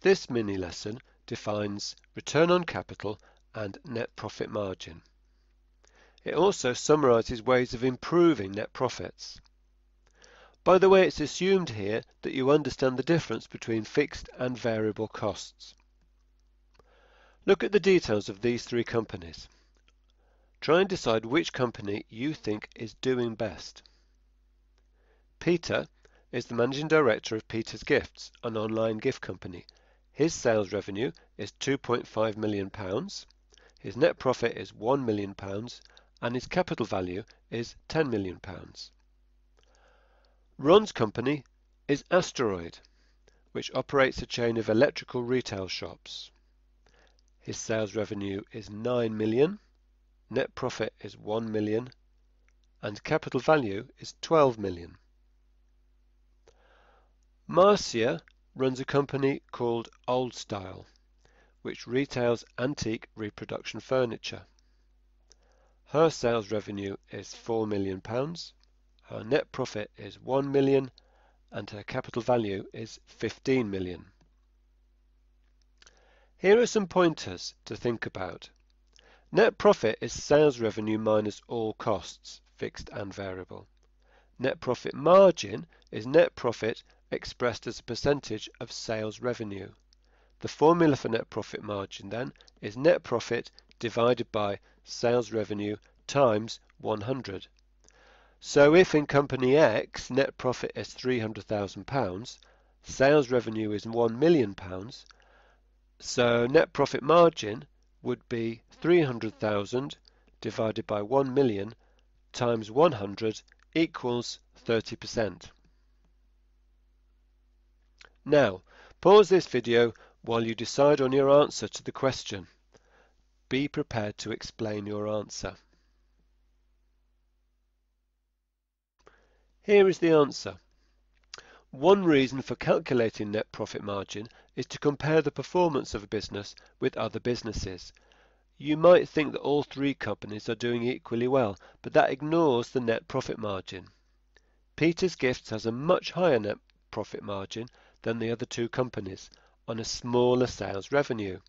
This mini lesson defines return on capital and net profit margin. It also summarizes ways of improving net profits. By the way, it's assumed here that you understand the difference between fixed and variable costs. Look at the details of these three companies. Try and decide which company you think is doing best. Peter is the managing director of Peter's Gifts, an online gift company. His sales revenue is £2.5 million, his net profit is £1 million, and his capital value is £10 million. Ron's company is Asteroid, which operates a chain of electrical retail shops. His sales revenue is 9 million, net profit is 1 million, and capital value is 12 million. Marcia runs a company called Old Style, which retails antique reproduction furniture. Her sales revenue is 4 million pounds, her net profit is 1 million, and her capital value is 15 million. Here are some pointers to think about. Net profit is sales revenue minus all costs, fixed and variable. Net profit margin is net profit expressed as a percentage of sales revenue. The formula for net profit margin then is net profit divided by sales revenue times 100. So if in company X net profit is £300,000, sales revenue is £1 million, so net profit margin would be 300,000 divided by 1 million times 100 equals 30%. Now, pause this video while you decide on your answer to the question. Be prepared to explain your answer. Here is the answer. One reason for calculating net profit margin is to compare the performance of a business with other businesses. You might think that all three companies are doing equally well, but that ignores the net profit margin. Peter's Gifts has a much higher net profit margin than the other two companies on a smaller sales revenue.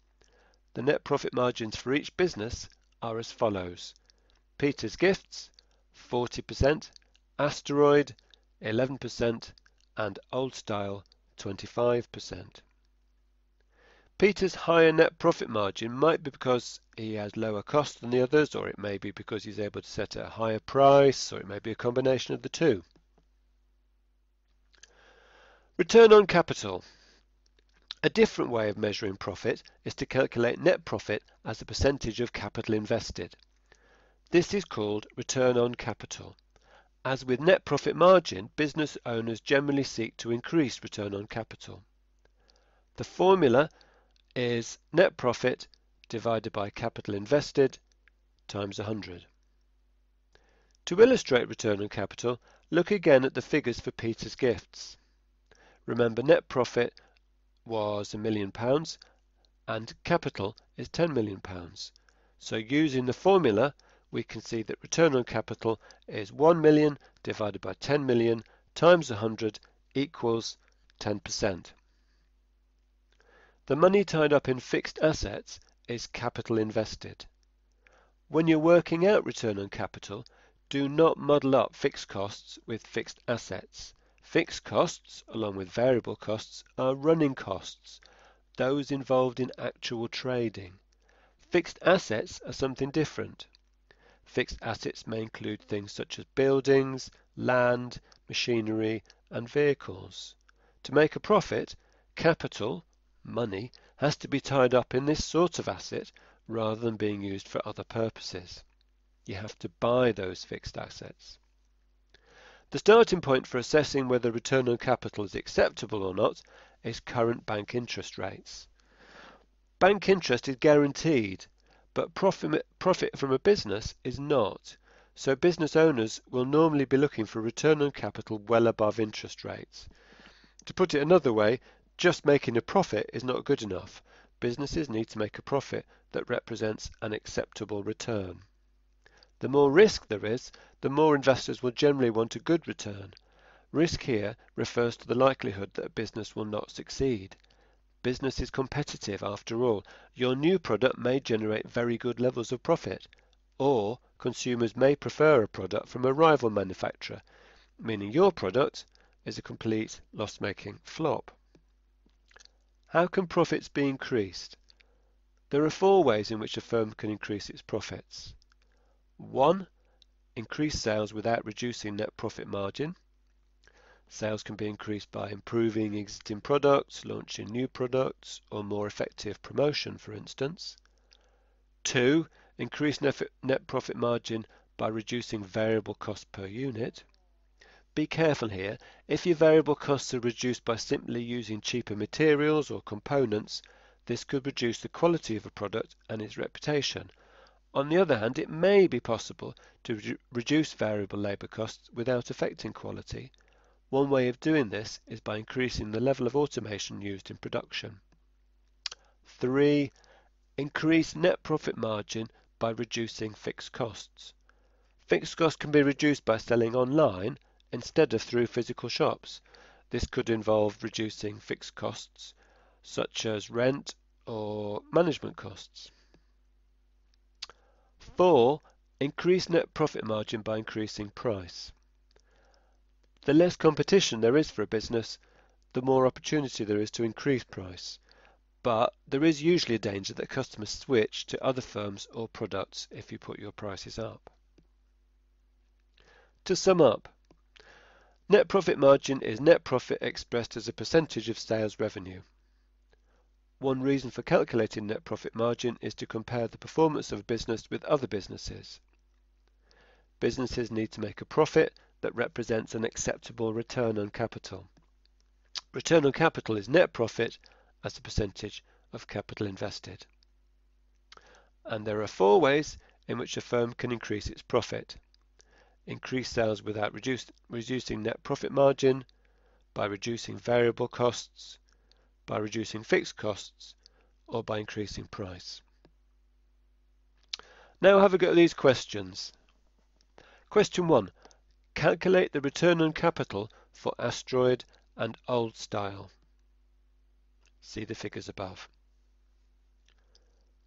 The net profit margins for each business are as follows. Peter's Gifts 40%, Asteroid 11%, and Old Style 25%. Peter's higher net profit margin might be because he has lower costs than the others, or it may be because he's able to set a higher price, or it may be a combination of the two. Return on capital. A different way of measuring profit is to calculate net profit as a percentage of capital invested. This is called return on capital. As with net profit margin, business owners generally seek to increase return on capital. The formula is net profit divided by capital invested times 100. To illustrate return on capital, look again at the figures for Peter's Gifts. Remember net profit was a million pounds and capital is 10 million pounds. So using the formula we can see that return on capital is 1 million divided by 10 million times 100 equals 10%. The money tied up in fixed assets is capital invested. When you're working out return on capital, do not muddle up fixed costs with fixed assets. Fixed costs, along with variable costs, are running costs, those involved in actual trading. Fixed assets are something different. Fixed assets may include things such as buildings, land, machinery, and vehicles. To make a profit, capital, money, has to be tied up in this sort of asset rather than being used for other purposes. You have to buy those fixed assets. The starting point for assessing whether return on capital is acceptable or not is current bank interest rates. Bank interest is guaranteed but profit, profit from a business is not. So business owners will normally be looking for return on capital well above interest rates. To put it another way, just making a profit is not good enough. Businesses need to make a profit that represents an acceptable return. The more risk there is, the more investors will generally want a good return. Risk here refers to the likelihood that a business will not succeed. Business is competitive after all. Your new product may generate very good levels of profit, or consumers may prefer a product from a rival manufacturer, meaning your product is a complete loss-making flop. How can profits be increased? There are four ways in which a firm can increase its profits. 1. Increase sales without reducing net profit margin. Sales can be increased by improving existing products, launching new products, or more effective promotion, for instance. 2. Increase net profit margin by reducing variable cost per unit. Be careful here. If your variable costs are reduced by simply using cheaper materials or components, this could reduce the quality of a product and its reputation. On the other hand, it may be possible to re reduce variable labour costs without affecting quality. One way of doing this is by increasing the level of automation used in production. 3. Increase net profit margin by reducing fixed costs. Fixed costs can be reduced by selling online instead of through physical shops. This could involve reducing fixed costs such as rent or management costs. 4. Increase net profit margin by increasing price. The less competition there is for a business, the more opportunity there is to increase price but there is usually a danger that customers switch to other firms or products if you put your prices up. To sum up, net profit margin is net profit expressed as a percentage of sales revenue. One reason for calculating net profit margin is to compare the performance of a business with other businesses. Businesses need to make a profit that represents an acceptable return on capital. Return on capital is net profit as a percentage of capital invested. And there are four ways in which a firm can increase its profit. Increase sales without reduce, reducing net profit margin, by reducing variable costs, by reducing fixed costs, or by increasing price. Now have a go at these questions. Question 1. Calculate the return on capital for Asteroid and Old Style. See the figures above.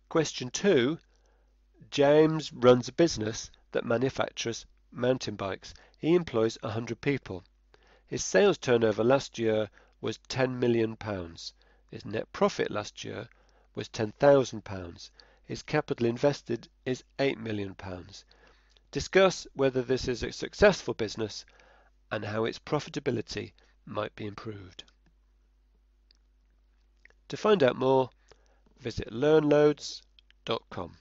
Question 2. James runs a business that manufactures mountain bikes. He employs 100 people. His sales turnover last year was 10 million pounds. His net profit last year was 10,000 pounds. His capital invested is 8 million pounds. Discuss whether this is a successful business and how its profitability might be improved. To find out more, visit learnloads.com.